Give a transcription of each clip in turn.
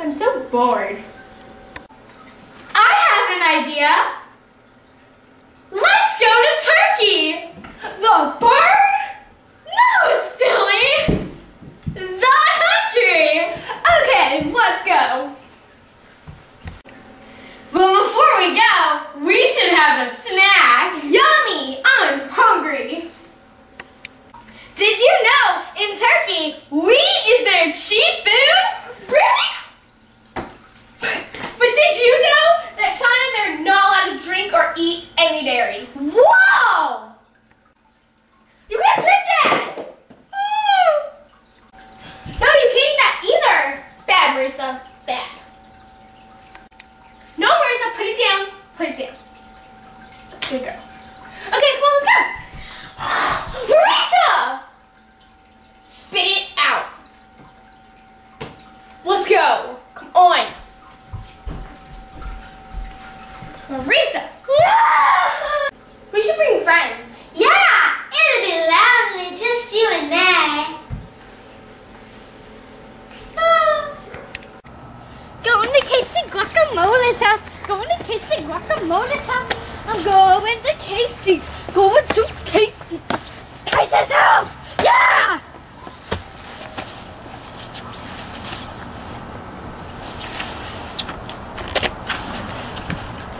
I'm so bored. I have an idea. Let's go to Turkey. The bird? No, silly. The country. Okay, let's go. But before we go, we should have a snack. Yummy! I'm hungry. Did you know in Turkey wheat is their Pues Por ejemplo. Going to Casey Guacamole's house. Going to Casey Guacamole's house. I'm going to Casey's. Going to Casey. Casey's house. Yeah.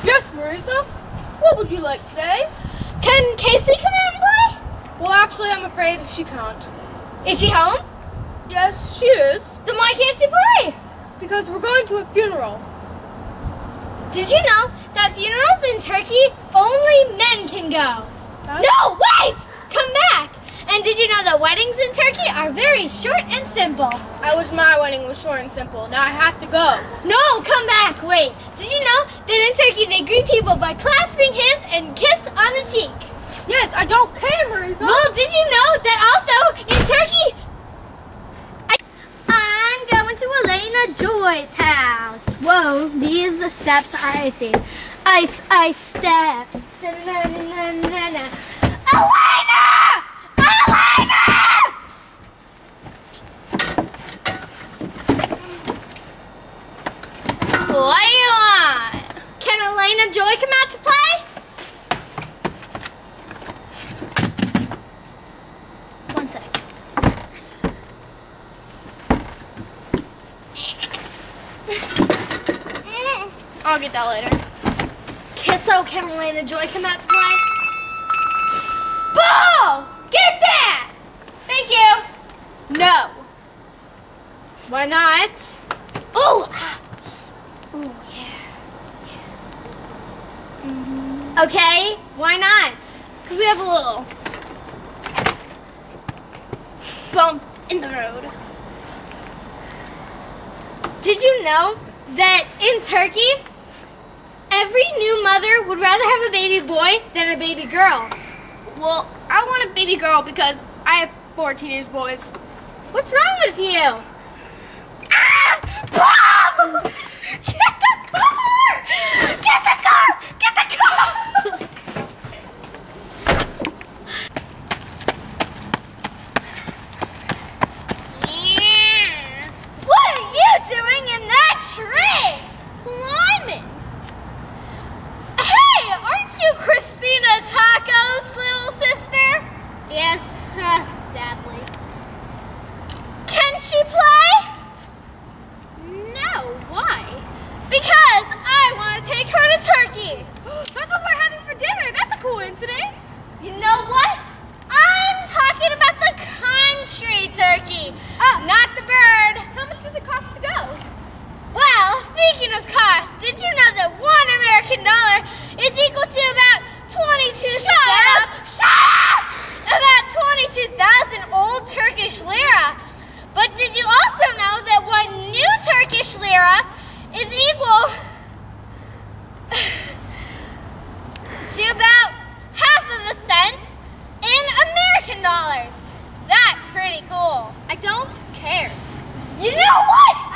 Yes, Marisa. What would you like today? Can Casey come out and play? Well, actually, I'm afraid she can't. Is she home? Yes, she is. Then why can't she play? Because we're going to a funeral. Did you know that funerals in Turkey only men can go? Huh? No, wait! Come back! And did you know that weddings in Turkey are very short and simple? I wish my wedding was short and simple. Now I have to go. No, come back! Wait, did you know that in Turkey they greet people by clasping hands and kiss on the cheek? Yes, I don't care, Marisa. Well, did you know that also in Turkey? I, I'm going to Joy's house. Whoa, these steps are icy. Ice, ice steps. Da-na-na-na-na-na. Elena! Elena! What do you want? Can Elena Joy come out to play? One sec. I'll get that later. Kisso, can Elena Joy come out to play? Ball! Get that! Thank you. No. Why not? Oh! Ah. Oh, yeah. yeah. Okay, why not? Because we have a little bump in the road. Did you know that in Turkey, every new mother would rather have a baby boy than a baby girl? Well, I want a baby girl because I have four teenage boys. What's wrong with you? American dollar is equal to about 22 Shut up! Shut up! About 22,000 old Turkish lira. But did you also know that one new Turkish lira is equal to about half of a cent in American dollars? That's pretty cool. I don't care. You know what?